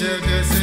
जग से